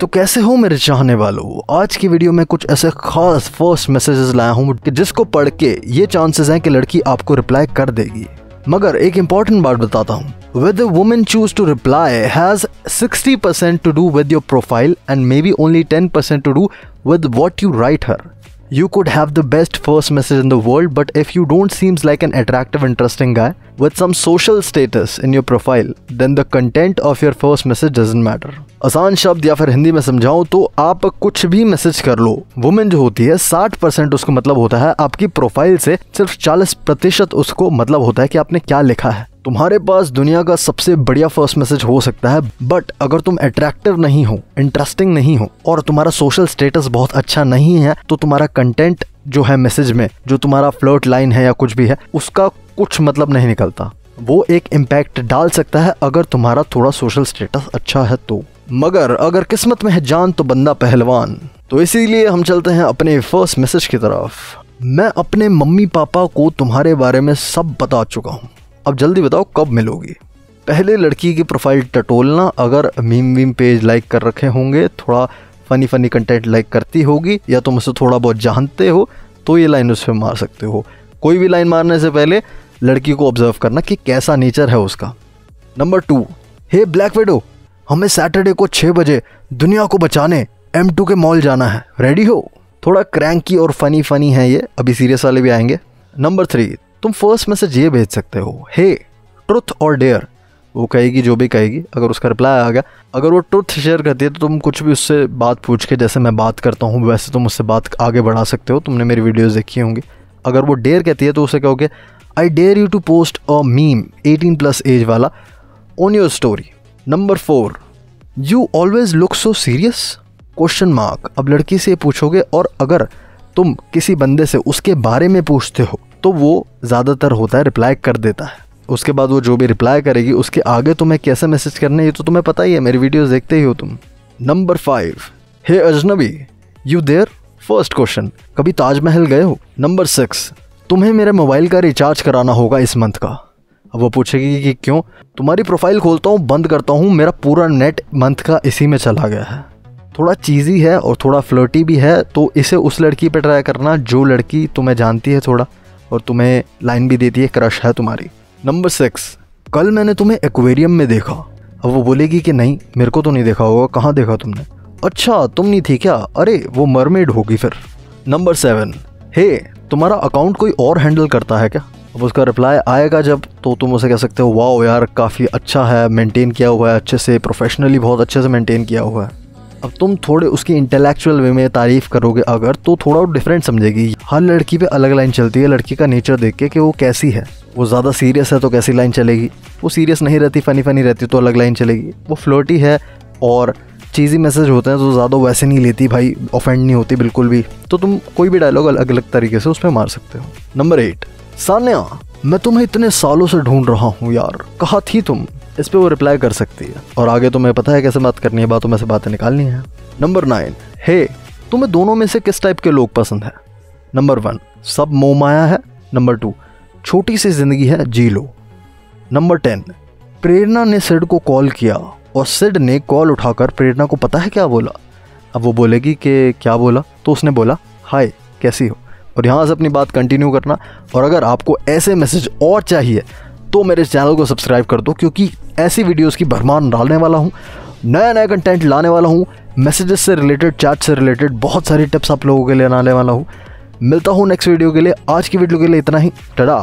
तो कैसे हो मेरे चाहने वालों? आज की वीडियो में कुछ ऐसे खास फ़र्स्ट मैसेजेस लाया हूँ जिसको पढ़ के ये चांसेस हैं कि लड़की आपको रिप्लाई कर देगी। मगर एक इम्पोर्टेंट बात बताता हूँ। With women choose to reply has sixty percent to do with your profile and maybe only ten percent to do with what you write her you could have the best first message in the world but if you don't seems like an attractive interesting guy with some social status in your profile then the content of your first message doesn't matter आसान शब्द या फिर हिंदी में समझाऊं तो आप कुछ भी मैसेज कर लो। वुमेन जो होती है 60 परसेंट उसको मतलब होता है, आपकी प्रोफ़ाइल से सिर्फ़ 40 प्रतिशत उसको मतलब होता है कि आपने क्या लिखा है। तुम्हारे पास दुनिया का सबसे बढ़िया फ़र्स्ट मैसेज हो सकता है बट अगर तुम अट्रैक्टिव नहीं हो इंटरेस्टिंग नहीं हो, और तुम्हारा सोशल स्टेटस बहुत अच्छा नहीं है तो तुम्हारा कंटेंट जो है मैसेज में, जो तुम्हारा फ्लर्ट लाइन है या कुछ भी है, उसका कुछ मतलब नहीं निकलता। वो एक इम्पैक्ट डाल सकता है अगर तुम्हारा थोड़ा सोशल स्टेटस अच्छा है तो। मगर अगर किस्मत में है जान तो बंदा पहलवान। तो इसीलिए हम चलते हैं अपने फ़र्स्ट मैसेज की तरफ़। मैं अपने मम्मी पापा को तुम्हारे बारे में सब बता चुका हूँ। अब जल्दी बताओ कब मिलोगी? पहले लड़की की प्रोफ़ाइल टटोलना, अगर मीम वीम पेज लाइक कर रखे होंगे, थोड़ा फ़नी फ़नी कंटेंट लाइक करती होगी, या तुम उसे थोड़ा बहुत जानते हो तो ये लाइन उस पर मार सकते हो। कोई भी लाइन मारने से पहले लड़की को ऑब्ज़र्व करना कि कैसा नेचर है उसका। Number two hey black widow हमें सैटरडे को छः बजे दुनिया को बचाने एम के मॉल जाना है। रेडी हो? थोड़ा क्रैंकी और फनी फनी है ये। अभी सीरियस वाले भी आएँगे। नंबर थ्री तुम फ़र्स्ट मैसेज ये भेज सकते हो। हे ट्रुथ और डेयर वो कहेगी, जो भी कहेगी। अगर उसका रिप्लाई आ गया, अगर वो ट्रुथ शेयर करती है तो तुम कुछ भी उससे बात पूछ के, जैसे मैं बात करता हूँ, वैसे तुम उससे बात आगे बढ़ा सकते हो। तुमने मेरी वीडियोस देखी होंगी। अगर वो डेयर कहती है तो उसे कहोगे I dare you to post a meme 18 plus age वाला on your story number four you always look so serious question mark अब लड़की से पूछोगे, और अगर तुम किसी बंदे से उसके बारे में पूछते हो तो वो ज़्यादातर होता है रिप्लाई कर देता है। उसके बाद वो जो भी रिप्लाई करेगी, उसके आगे तुम्हें कैसे मैसेज करने ये तो तुम्हें पता ही है, मेरी वीडियोस देखते ही हो तुम। नंबर फाइव हे अजनबी यू देयर फ़र्स्ट क्वेश्चन कभी ताजमहल गए हो? नंबर सिक्स तुम्हें मेरे मोबाइल का रिचार्ज कराना होगा इस मंथ का। अब वो पूछेगी कि क्यों? तुम्हारी प्रोफ़ाइल खोलता हूँ, बंद करता हूँ, मेरा पूरा नेट मंथ का इसी में चला गया है। थोड़ा चीज़ी है और थोड़ा फ्लर्टी भी है तो इसे उस लड़की पर ट्राई करना जो लड़की तुम्हें जानती है थोड़ा और तुम्हें लाइन भी देती है क्रश है तुम्हारी। नंबर सिक्स कल मैंने तुम्हें एक्वेरियम में देखा। अब वो बोलेगी कि नहीं, मेरे को तो नहीं देखा होगा, कहाँ देखा तुमने? अच्छा तुम नहीं थी क्या? अरे, वो मरमेड होगी फिर। नंबर सेवन हे तुम्हारा अकाउंट कोई और हैंडल करता है क्या? अब उसका रिप्लाई आएगा जब तो तुम उसे कह सकते हो, वाओ यार, काफ़ी अच्छा है मेंटेन किया हुआ है, अच्छे से प्रोफेशनली बहुत अच्छे से मेंटेन किया हुआ है। अब तुम थोड़े उसकी इंटेलेक्चुअल वे में तारीफ़ करोगे अगर तो थोड़ा वो डिफरेंट समझेगी। हर लड़की पे अलग लाइन चलती है, लड़की का नेचर देख के कि वो कैसी है। वो ज़्यादा सीरियस है तो कैसी लाइन चलेगी? वो सीरियस नहीं रहती फ़नी फ़नी रहती तो अलग लाइन चलेगी। वो फ्लोटी है और चीज़ी मैसेज होते हैं तो ज़्यादा वैसे नहीं लेती भाई ऑफेंड नहीं होती बिल्कुल भी। तो तुम कोई भी डायलॉग अलग अलग तरीके से उसमें मार सकते हो। नंबर एट सान्या, मैं तुम्हें इतने सालों से ढूंढ रहा हूँ यार। कहा थी तुम? इस पर वो रिप्लाई कर सकती है। और आगे तुम्हें पता है कैसे बात करनी है, बातों में से बातें निकालनी है। नंबर नाइन हे तुम्हें दोनों में से किस टाइप के लोग पसंद है? नंबर वन सब मोह माया है। नंबर टू छोटी सी ज़िंदगी है, जी लो। नंबर टेन प्रेरणा ने सिड को कॉल किया और सिड ने कॉल उठाकर प्रेरणा को पता है क्या बोला? अब वो बोलेगी कि क्या बोला? तो उसने बोला हाय कैसी हो? और यहाँ से अपनी बात कंटिन्यू करना। और अगर आपको ऐसे मैसेज और चाहिए तो मेरे चैनल को सब्सक्राइब कर दो, क्योंकि ऐसी वीडियोस की भरमान डालने वाला हूँ, नया नया कंटेंट लाने वाला हूँ मैसेजेस से रिलेटेड चैट से रिलेटेड बहुत सारी टिप्स आप लोगों के लिए लाने वाला हूँ। मिलता हूँ नेक्स्ट वीडियो के लिए, आज की वीडियो के लिए इतना ही। टडा